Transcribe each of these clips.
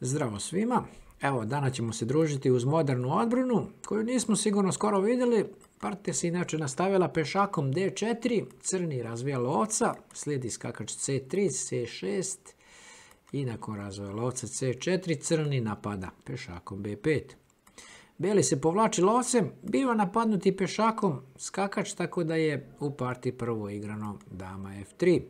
Zdravo svima. Evo, danas ćemo se družiti uz modernu odbranu, koju nismo sigurno skoro vidjeli. Partija se inače nastavila pešakom D4, crni razvija lovca, slijedi skakač C3, C6 i nakon razvoja lovca C4, crni napada pešakom B5. Beli se povlači lovcem, biva napadnuti pešakom skakač, tako da je u partiji prvo igrano dama F3.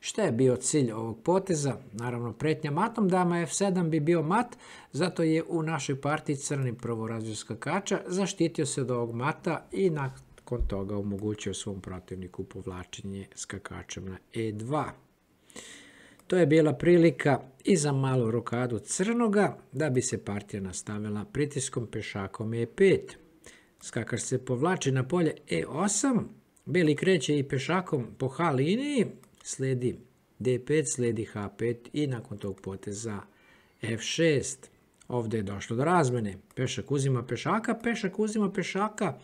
Šta je bio cilj ovog poteza? Naravno, pretnja matom, dama F7 bi bio mat, zato je u našoj partiji crni prvo razvio skakača, zaštitio se od ovog mata i nakon toga omogućio svom protivniku povlačenje skakačem na E2. To je bila prilika i za malu rokadu crnoga, da bi se partija nastavila pritiskom pešakom E5. Skakač se povlači na polje E8, beli kreće i pešakom po H liniji, slijedi D5, slijedi H5 i nakon tog poteza F6. Ovdje je došlo do razmene. Pešak uzima pešaka, pešak uzima pešaka,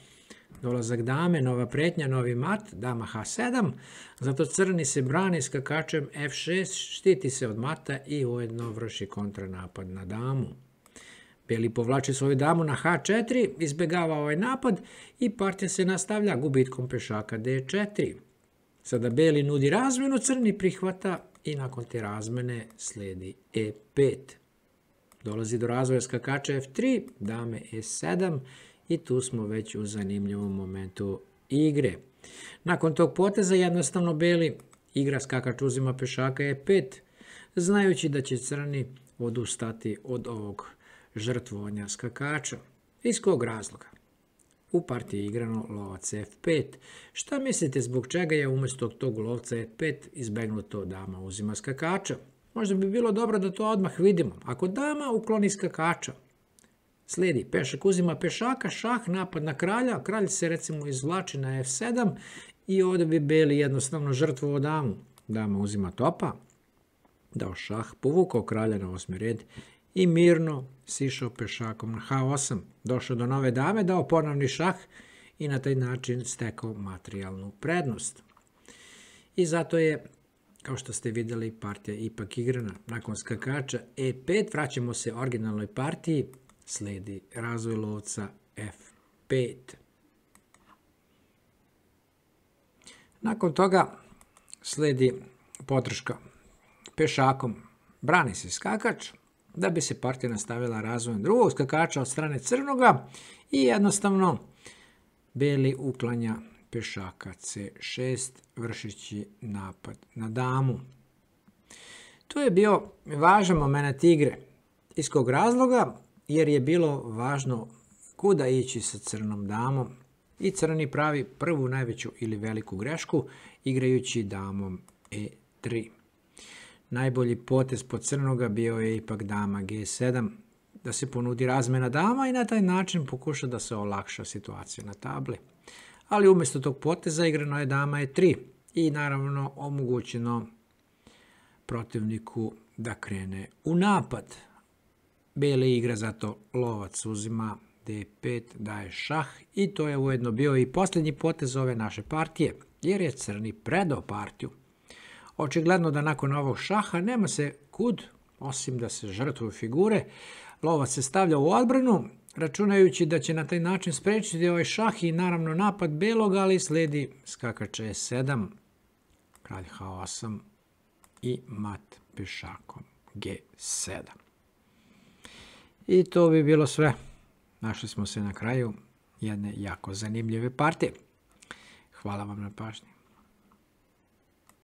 dolazak dame, nova pretnja, novi mat, dama H7, zato crni se brani skakačem F6, štiti se od mata i ujedno vrši kontranapad na damu. Beli povlači svoju damu na H4, izbjegava ovaj napad i partija se nastavlja gubitkom pešaka D4. Sada beli nudi razmenu, crni prihvata i nakon te razmene slijedi E5. Dolazi do razvoja skakača F3, dame E7 i tu smo već u zanimljivom momentu igre. Nakon tog poteza jednostavno beli igra skakač uzima pešaka E5, znajući da će crni odustati od ovog žrtvovanja skakača. Iz kog razloga? U partiji igrano lovac F5. Šta mislite zbog čega je umjesto tog lovca F5 izbegnuto dama uzima skakača? Možda bi bilo dobro da to odmah vidimo. Ako dama ukloni skakača, slijedi pešak uzima pešaka, šah, napad na kralja, kralj se recimo izvlači na F7 i ovdje bi beli jednostavno žrtvovo damu. Dama uzima topa, dao šah, povukao kralja na osmi red i mirno sišao pešakom na H8. Došao do nove dame, dao ponovni šah i na taj način stekao materijalnu prednost. I zato je, kao što ste vidjeli, partija ipak igrana. Nakon skakača E5 vraćamo se originalnoj partiji, slijedi razvoj lovca F5. Nakon toga slijedi potrška pešakom. Brani se skakač, da bi se partija nastavila razvojem drugog skakača od strane crnoga i jednostavno beli uklanja pešaka C6 vršići napad na damu. To je bio važan moment igre. Iz kog razloga? Jer je bilo važno kuda ići sa crnom damom i crni pravi prvu najveću ili veliku grešku igrajući damom E3. Najbolji potez po crnoga bio je ipak dama G7, da se ponudi razmena dama i na taj način pokuša da se olakša situacija na tabli. Ali umjesto tog poteza igrano je dama E3 i naravno omogućeno protivniku da krene u napad. Beli igra zato lovac uzima D5, daje šah i to je ujedno bio i posljednji potez ove naše partije, jer je crni predao partiju. Očigledno da nakon ovog šaha nema se kud, osim da se žrtvuju figure. Lovac se stavlja u odbranu, računajući da će na taj način spriječiti ovaj šah i naravno napad belog, ali slijedi skakač E7, kralj H8 i mat pešakom G7. I to bi bilo sve. Našli smo se na kraju jedne jako zanimljive partije. Hvala vam na pažnji.